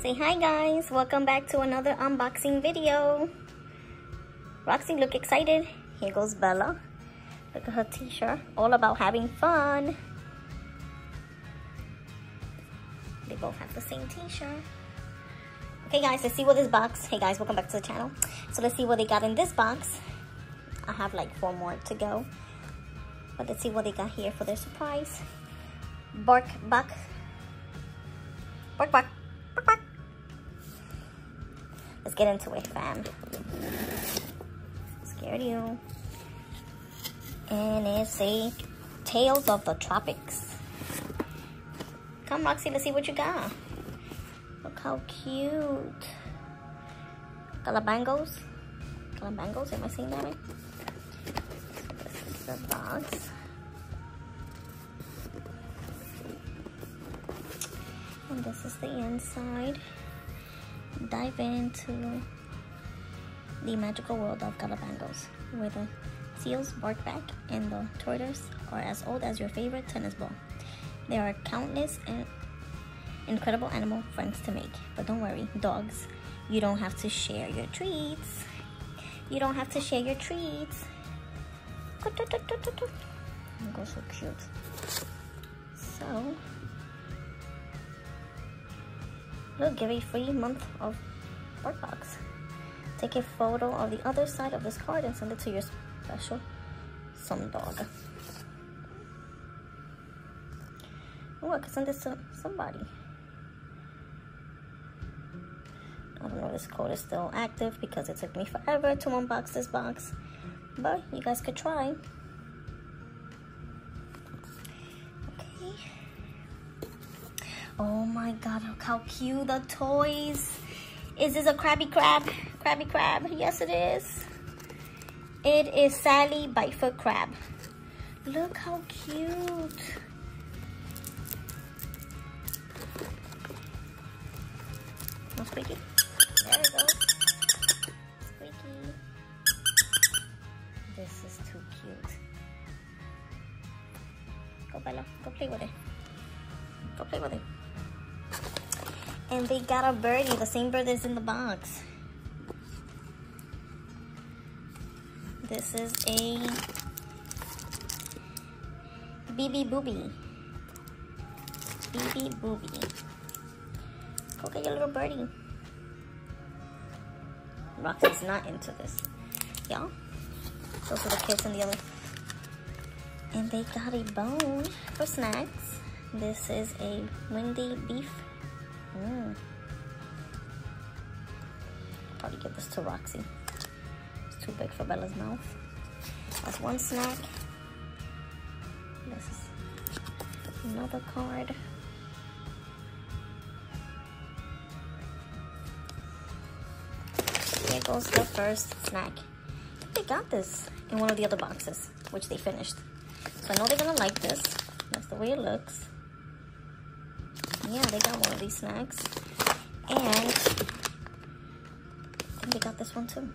Say hi guys, welcome back to another unboxing video. Roxy look excited. Here goes Bella. Look at her t-shirt, all about having fun. They both have the same t-shirt. Okay guys, let's see what this box, hey guys, welcome back to the channel. So let's see what they got in this box. I have like four more to go. But let's see what they got here for their surprise. Bark Buck. Bark. Bark get into it, fam. Scared you. And it's a Tails of the Tropics. Come, Roxy, let's see what you got. Look how cute. Calabangos. Calabangos, am I saying that right? This is the box. And this is the inside. Dive into the magical world of Galapagos, where the seals bark back and the tortoise are as old as your favorite tennis ball. There are countless and incredible animal friends to make. But don't worry, dogs, you don't have to share your treats. You don't have to share your treats. Oh, so cute. So, Look, give a free month of BarkBox. Take a photo of the other side of this card and send it to your special some dog. Oh, I could send this to somebody. I don't know if this code is still active because it took me forever to unbox this box. But you guys could try. My god, look how cute the toys. Is this a Krabby Crab? Krabby Crab? Yes, it is. It is Sally Bitefoot Crab. Look how cute. No squeaky. There it goes. Squeaky. This is too cute. Go, Bella. Go play with it. And they got a birdie, the same bird is in the box. This is a BB Booby. BB Booby. Go get your little birdie. Roxy's not into this. Y'all? Those are the kids in the other. And they got a bone for snacks. This is a windy beef Mm. Probably give this to Roxy. It's too big for Bella's mouth. That's one snack. This is another card. Here goes the first snack. They got this in one of the other boxes, which they finished. So I know they're gonna like this. That's the way it looks yeah, they got one of these snacks. And I think they got this one too.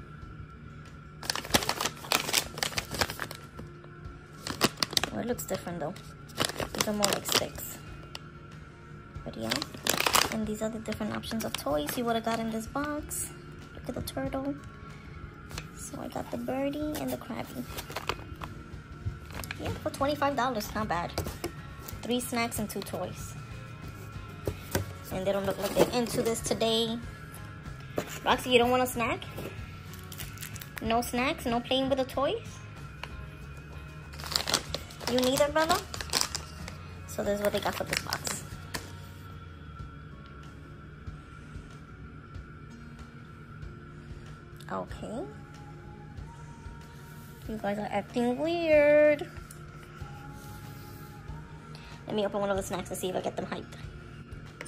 Oh, it looks different though. These are more like sticks. But yeah. And these are the different options of toys you would have got in this box. Look at the turtle. So I got the birdie and the crabby. Yeah, for $25, not bad. Three snacks and two toys and they don't look like they're into this today. Roxy, you don't want a snack? No snacks? No playing with the toys? You neither, brother? So this is what they got for this box. Okay. You guys are acting weird. Let me open one of the snacks to see if I get them hyped.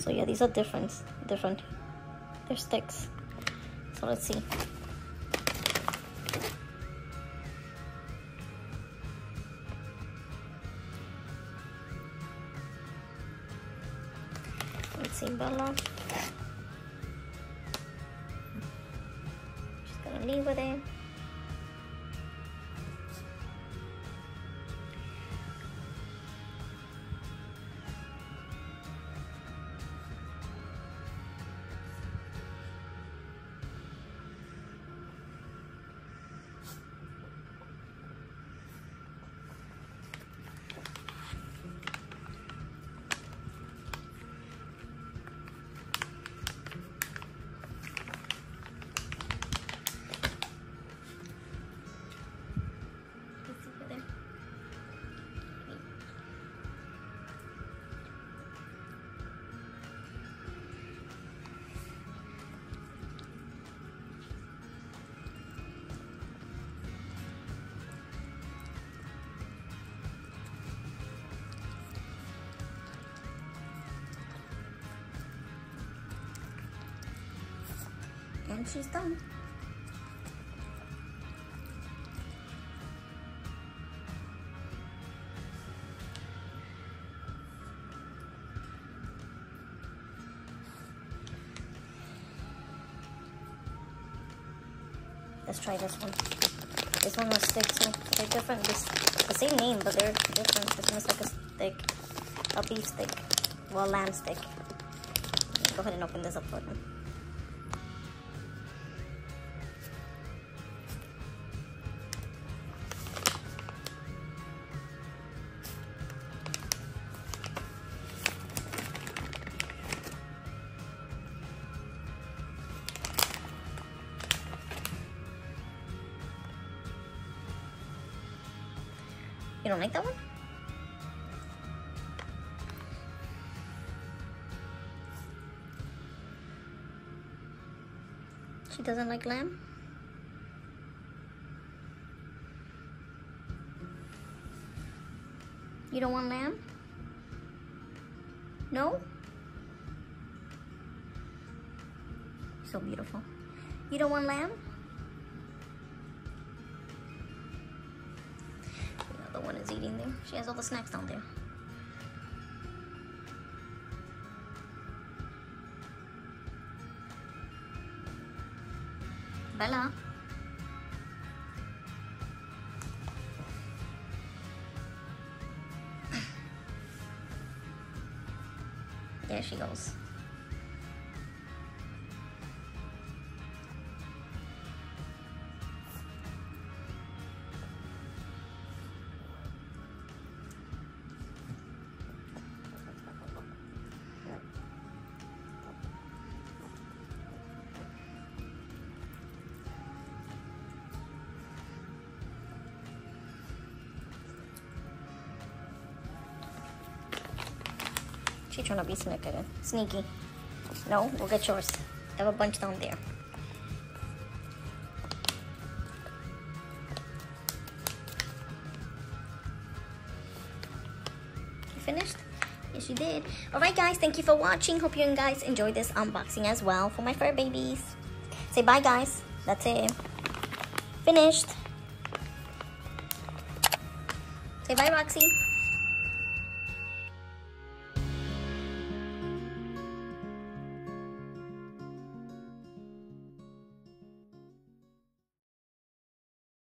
So yeah, these are different, different. They're sticks. So let's see. Let's see, Bella. Just gonna leave with it. And she's done. Let's try this one. This one will stick too. They're different. This the same name, but they're different. This one's like a stick, a beef stick, well, lamb stick. Go ahead and open this up for them. You don't like that one? She doesn't like lamb? You don't want lamb? No? So beautiful. You don't want lamb? One is eating there. She has all the snacks down there. Bella. There she goes. Trying to be sneaky. Sneaky. No, we'll get yours. I have a bunch down there. You finished? Yes, you did. Alright guys, thank you for watching. Hope you guys enjoyed this unboxing as well for my fur babies. Say bye guys. That's it. Finished. Say bye Roxy.